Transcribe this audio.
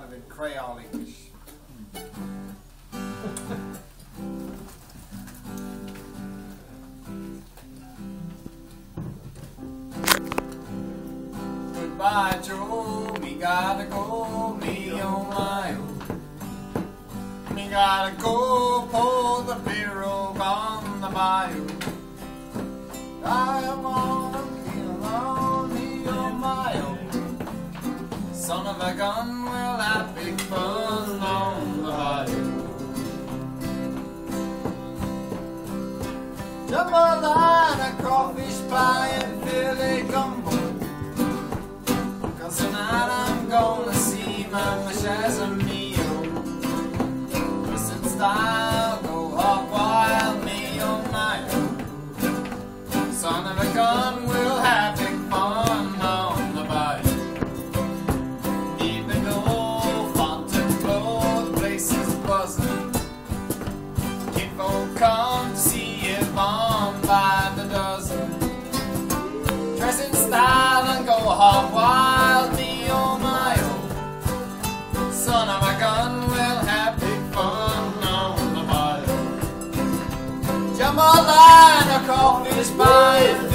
kind of in Creole English. Goodbye, Joe. Me gotta go, me oh my oh. Me gotta go pull the pirogue on the bayou. I am on me alone, me oh my oh. Son of a gun, Jambalaya, crawfish pie, and Philly gumbo. Cause tonight I'm gonna see style, Son of a gun. We'll have big fun on the fire. Jambalaya, coffee's spy. and